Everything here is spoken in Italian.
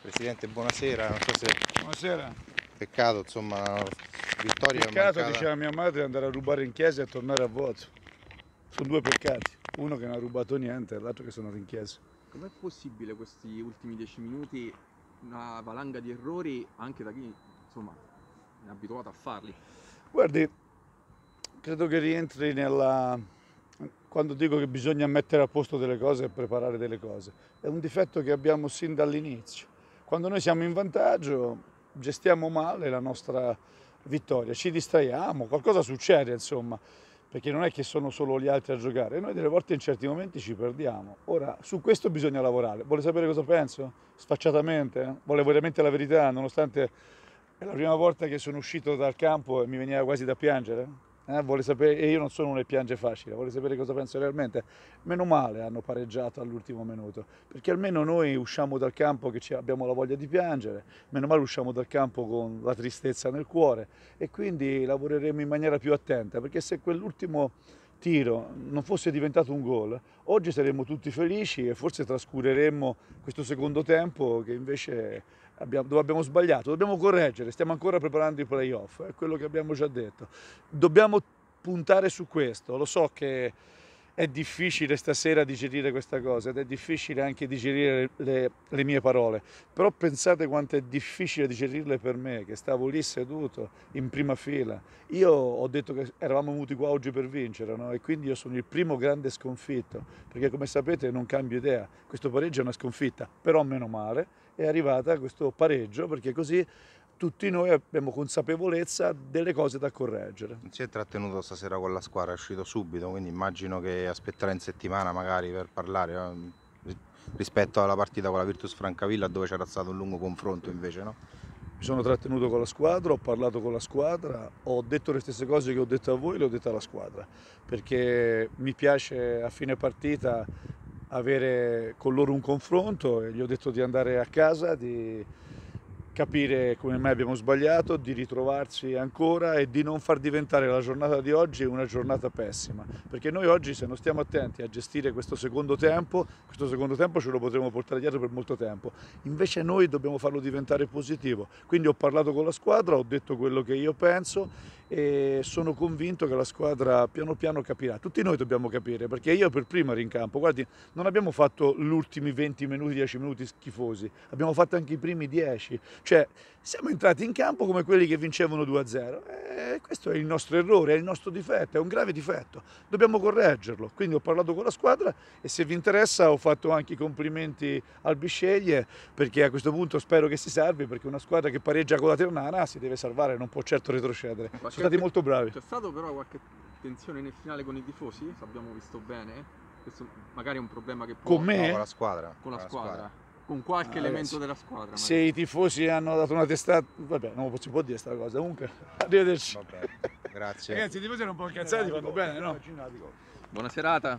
Presidente, buonasera. Non so se Buonasera. peccato, insomma, vittoria Peccato, mancata. diceva mia madre, andare a rubare in chiesa e tornare a vuoto. Sono due peccati. Uno che non ha rubato niente e l'altro che sono andato in chiesa. Com'è possibile questi ultimi dieci minuti una valanga di errori anche da chi insomma è abituato a farli? Guardi, credo che rientri nella... Quando dico che bisogna mettere a posto delle cose e preparare delle cose. È un difetto che abbiamo sin dall'inizio. Quando noi siamo in vantaggio, gestiamo male la nostra vittoria, ci distraiamo, qualcosa succede insomma, perché non è che sono solo gli altri a giocare, noi delle volte in certi momenti ci perdiamo. Ora, su questo bisogna lavorare. Vuole sapere cosa penso? Sfacciatamente? eh? Vuole veramente la verità, nonostante è la prima volta che sono uscito dal campo e mi veniva quasi da piangere? Eh, vuole sapere, e io non sono uno che piange facile, vuole sapere cosa penso realmente? Meno male hanno pareggiato all'ultimo minuto, perché almeno noi usciamo dal campo che abbiamo la voglia di piangere, meno male usciamo dal campo con la tristezza nel cuore e quindi lavoreremo in maniera più attenta, perché se quell'ultimo tiro non fosse diventato un gol, oggi saremmo tutti felici e forse trascureremmo questo secondo tempo che invece abbiamo, dove abbiamo sbagliato. Dobbiamo correggere, stiamo ancora preparando i playoff, è quello che abbiamo già detto. Dobbiamo puntare su questo, lo so che è difficile stasera digerire questa cosa ed è difficile anche digerire le, le mie parole, però pensate quanto è difficile digerirle per me che stavo lì seduto in prima fila. Io ho detto che eravamo venuti qua oggi per vincere no? e quindi io sono il primo grande sconfitto, perché come sapete non cambio idea, questo pareggio è una sconfitta, però meno male è arrivata questo pareggio perché così tutti noi abbiamo consapevolezza delle cose da correggere. Non si è trattenuto stasera con la squadra, è uscito subito, quindi immagino che aspetterà in settimana magari per parlare? Ri- rispetto alla partita con la Virtus Francavilla dove c'era stato un lungo confronto invece, no? Mi sono trattenuto con la squadra, ho parlato con la squadra, ho detto le stesse cose che ho detto a voi, le ho dette alla squadra, perché mi piace a fine partita avere con loro un confronto e gli ho detto di andare a casa, di capire come mai abbiamo sbagliato, di ritrovarsi ancora e di non far diventare la giornata di oggi una giornata pessima, perché noi oggi se non stiamo attenti a gestire questo secondo tempo, questo secondo tempo ce lo potremo portare dietro per molto tempo, invece noi dobbiamo farlo diventare positivo, quindi ho parlato con la squadra, ho detto quello che io penso e sono convinto che la squadra piano piano capirà, tutti noi dobbiamo capire, perché io per primo ero in campo, guardi, non abbiamo fatto gli ultimi 20 minuti, 10 minuti schifosi, abbiamo fatto anche i primi 10, cioè siamo entrati in campo come quelli che vincevano 2-0 e questo è il nostro errore, è il nostro difetto, è un grave difetto, dobbiamo correggerlo, quindi ho parlato con la squadra e se vi interessa ho fatto anche i complimenti al Bisceglie perché a questo punto spero che si salvi perché una squadra che pareggia con la Ternana si deve salvare, non può certo retrocedere, Qualche- stati molto bravi. C'è stato però qualche tensione nel finale con i tifosi? Se abbiamo visto bene. Questo magari è un problema che può Con me? No, con la squadra. con la squadra. Con qualche Ah, elemento ragazzi, della squadra. Se i tifosi hanno dato una testata, vabbè, non si può dire questa cosa, comunque arrivederci. Va bene, grazie. Ragazzi, i tifosi erano un po' incazzati, fanno bene, no? magari. Buona serata.